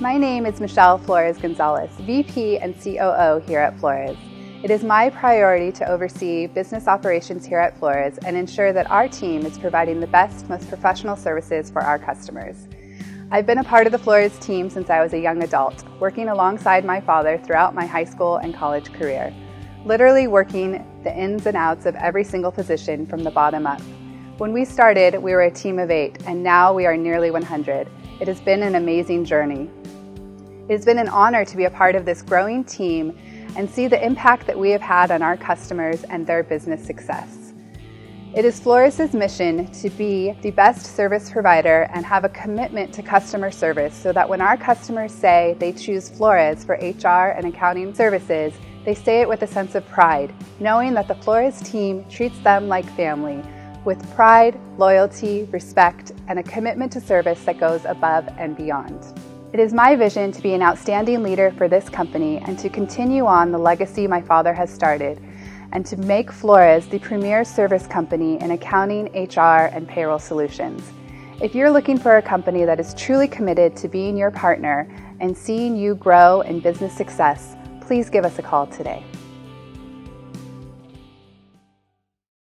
My name is Michelle Flores Gonzales, VP and COO here at Flores. It is my priority to oversee business operations here at Flores and ensure that our team is providing the best, most professional services for our customers. I've been a part of the Flores team since I was a young adult, working alongside my father throughout my high school and college career, literally working the ins and outs of every single position from the bottom up. When we started, we were a team of eight, and now we are nearly 100. It has been an amazing journey. It has been an honor to be a part of this growing team and see the impact that we have had on our customers and their business success. It is Flores' mission to be the best service provider and have a commitment to customer service so that when our customers say they choose Flores for HR and accounting services, they say it with a sense of pride, knowing that the Flores team treats them like family with pride, loyalty, respect, and a commitment to service that goes above and beyond. It is my vision to be an outstanding leader for this company and to continue on the legacy my father has started and to make Flores the premier service company in accounting, HR, and payroll solutions. If you're looking for a company that is truly committed to being your partner and seeing you grow in business success, please give us a call today.